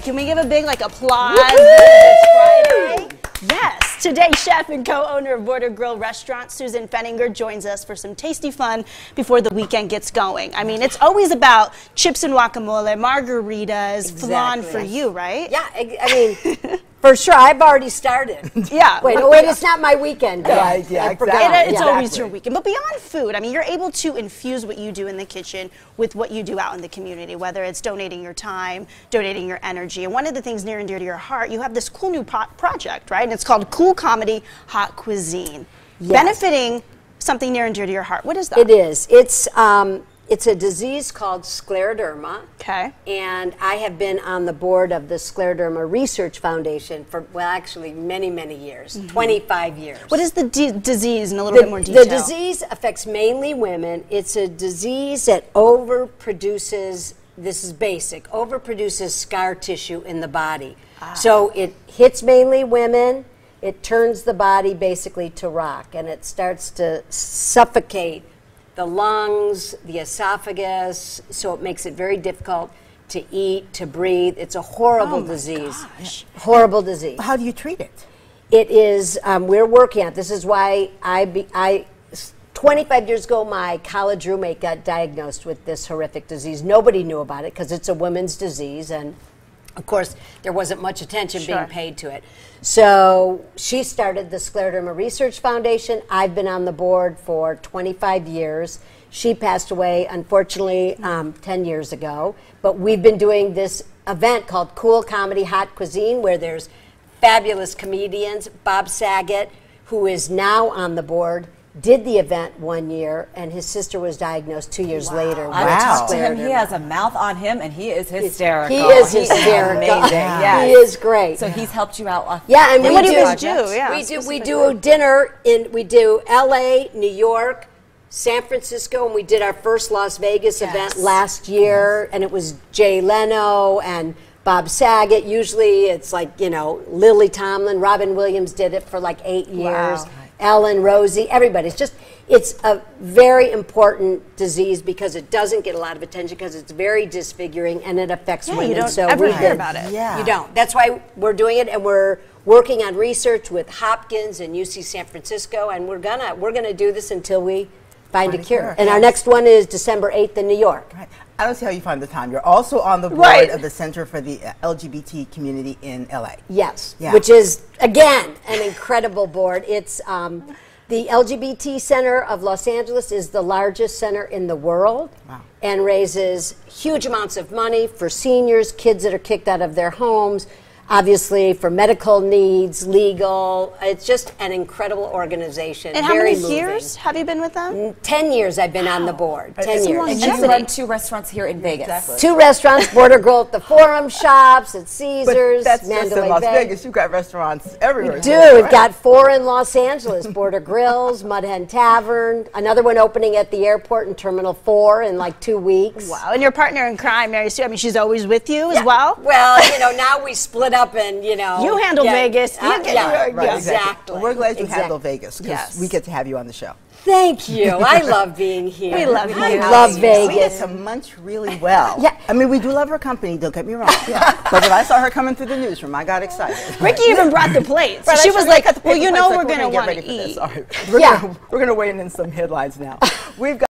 Can we give a big like applause? Yes, today chef and co-owner of Border Grill Restaurant, Susan Feniger, joins us for some tasty fun before the weekend gets going. I mean, it's always about chips and guacamole, margaritas, flan for you, right? Yeah, I, I mean, for sure. I've already started. Yeah. Wait, oh, wait, it's not my weekend. yet. Right, yeah, exactly. It- it's Yeah. always your weekend. But beyond food, I mean, you're able to infuse what you do in the kitchen with what you do out in the community, whether it's donating your time, donating your energy. And one of the things near and dear to your heart, you have this cool new pro- project, right? And it's called Cool Comedy Hot Cuisine, Yes. benefiting something near and dear to your heart. What is that? It is. It's um, it's a disease called scleroderma. Okay. And I have been on the board of the Scleroderma Research Foundation for well, actually many, many years, 25 years. What is the d- disease in a little the, bit more detail? the disease affects mainly women. It's a disease that overproduces, this is basic, overproduces scar tissue in the body. Ah. So it hits mainly women. It turns the body basically to rock and it starts to suffocate the lungs, the esophagus, so it makes it very difficult to eat, to breathe. It's a horrible Oh my disease. gosh. Horrible disease. How do you treat it? It is, um, we're working on it. This is why I, be, I, 25 years ago, my college roommate got diagnosed with this horrific disease. Nobody knew about it because it's a women's disease. And of course, there wasn't much attention Sure. being paid to it. So she started the Scleroderma Research Foundation. I've been on the board for 25 years. She passed away, unfortunately, um, 10 years ago. But we've been doing this event called Cool Comedy Hot Cuisine, where there's fabulous comedians. Bob Saget, who is now on the board, did the event one year, and his sister was diagnosed two years later. I've talked to him. He has a mouth on him, and he is hysterical. He is hysterical. amazing. Yes. He is great. So he's helped you out. Yeah, and, And we what do do. you guys do? Yeah, we do. We specifically. do dinner in. We do L.A., New York, San Francisco, and we did our first Las Vegas event last year, and it was Jay Leno and Bob Saget. Usually, it's like you know Lily Tomlin, Robin Williams did it for like eight years. Wow. Ellen, Rosie, everybody. It's just. It's a very important disease because it doesn't get a lot of attention because it's very disfiguring and it affects Yeah, you women. don't so ever we hear did- about it. Yeah. You don't. That's why we're doing it, and we're working on research with Hopkins and UC San Francisco, and we're gonna we're gonna do this until we find a Find a cure. cure, And our next one is December eighth in New York. Right. I don't see how you find the time. You're also on the board Right. of the Center for the uh, LGBT community in LA. Yes, Yeah. which is again an incredible board. It's um, the LGBT Center of Los Angeles is the largest center in the world, Wow. and raises huge amounts of money for seniors, kids that are kicked out of their homes. Obviously, for medical needs, legal. It's just an incredible organization. and how many moving. years have you been with them? Mm, ten years I've been on the board. Ten It's years. And you run two restaurants here in Vegas. Exactly. Two restaurants: Border Grill at the Forum Shops, at Caesars, But that's just in Las Bay. Vegas. You've got restaurants everywhere. We Do too, we've got four in Los Angeles: Border Grills, Mud Hen Tavern, another one opening at the airport in Terminal Four in like two weeks. Wow. And your partner in crime, Mary Sue, I mean, she's always with you as well? Well, you know, now we split up and you know You handle Vegas. You Uh, get- yeah, Right, Right, exactly. Well, we're glad you Exactly. handle Vegas because Yes. we get to have you on the show. Thank you. I love being here. We love you. I you. love We get Vegas. to munch really well. Yeah. I mean, we do love her company, don't get me wrong. But when I saw her coming through the newsroom, I got excited. Rikki even brought the plates. Right, she I was like, I got the well, you know like, we're going to want to eat. All right. We're Yeah. Gonna, we're going to weigh in in some headlines now. We've got